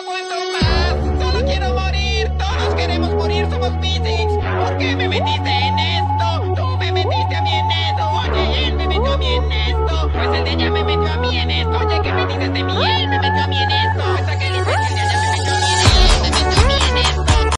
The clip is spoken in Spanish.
no puedo más. Solo quiero morir. Todos queremos morir. Somos physics. ¿Por qué me metiste en esto? Tú me metiste a mí en esto. Oye, él me metió a mí en esto. Pues el de ella me metió a mí en esto. Oye, ¿qué me dices de mí?